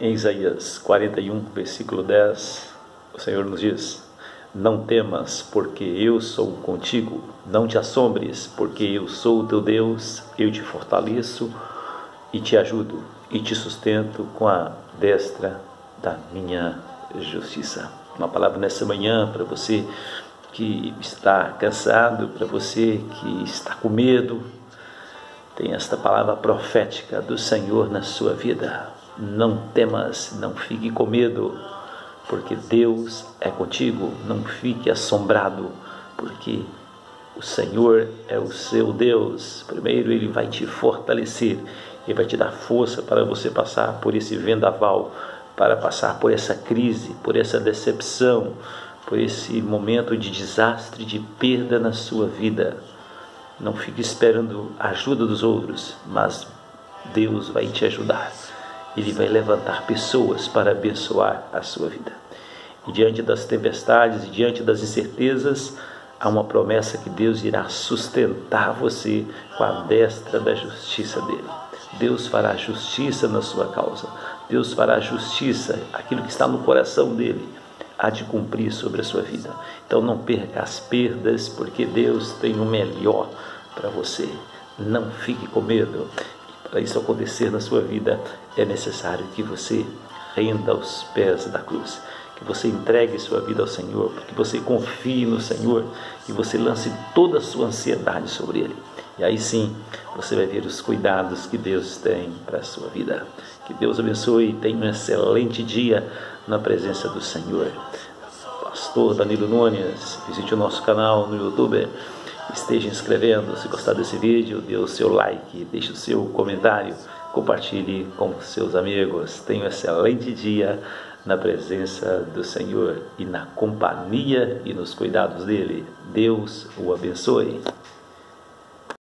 Em Isaías 41, versículo 10, o Senhor nos diz: Não temas, porque eu sou contigo. Não te assombres, porque eu sou o teu Deus. Eu te fortaleço e te ajudo e te sustento com a destra da minha justiça. Uma palavra nessa manhã para você que está cansado, para você que está com medo. Tem esta palavra profética do Senhor na sua vida. Não temas, não fique com medo, porque Deus é contigo. Não fique assombrado, porque o Senhor é o seu Deus. Primeiro, Ele vai te fortalecer, Ele vai te dar força para você passar por esse vendaval, para passar por essa crise, por essa decepção, por esse momento de desastre, de perda na sua vida. Não fique esperando a ajuda dos outros, mas Deus vai te ajudar. Ele vai levantar pessoas para abençoar a sua vida. E diante das tempestades e diante das incertezas, há uma promessa que Deus irá sustentar você com a destra da justiça dele. Deus fará justiça na sua causa. Deus fará justiça, aquilo que está no coração dele, há de cumprir sobre a sua vida. Então não perca as perdas, porque Deus tem o melhor para você. Não fique com medo para isso acontecer na sua vida, é necessário que você renda aos pés da cruz, que você entregue sua vida ao Senhor, que você confie no Senhor e você lance toda a sua ansiedade sobre Ele. E aí sim você vai ver os cuidados que Deus tem para a sua vida. Que Deus abençoe e tenha um excelente dia na presença do Senhor. Pastor Danilo Nunes, visite o nosso canal no YouTube esteja inscrevendo. Se gostar desse vídeo, dê o seu like, deixe o seu comentário, compartilhe com seus amigos. Tenha um excelente dia na presença do Senhor e na companhia e nos cuidados dele. Deus o abençoe.